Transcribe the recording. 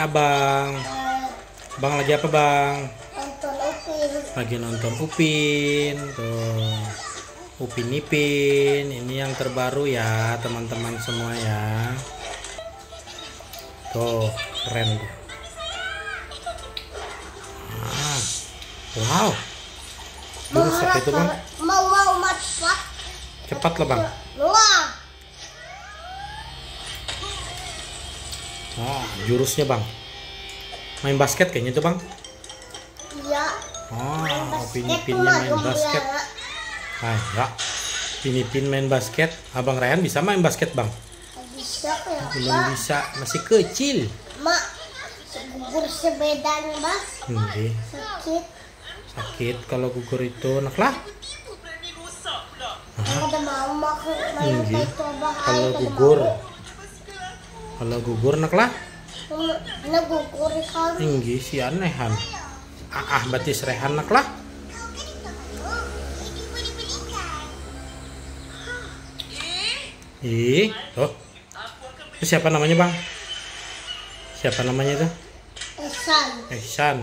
Abang, Eh, bang lagi apa bang? nonton Upin. Lagi nonton Upin, tuh. Upin Ipin, ini yang terbaru ya teman-teman semua ya. Tuh, keren tuh. Ah, wow. Jurus apa itu bang? Mau mau. Cepat lah bang. Wah. Oh, jurusnya bang. Main basket kayaknya itu bang. Iya. Oh, Ipinnya mah main basket. gembira. Ah, enggak. Upin Ipin main basket. Abang Ryan bisa main basket bang? Bisa kenapa? Belum bisa, masih kecil. Mak, gugur sepedanya bang. Hindi, Sakit. sakit kalau gugur itu. Nak lah, Ada Kalau gugur nak lah. Nagugur kan. Tinggi si anehan. Ah, ah berarti serehan nak lah. Ih, tuh. Itu siapa namanya bang? Siapa namanya itu? Esan. Ehsan.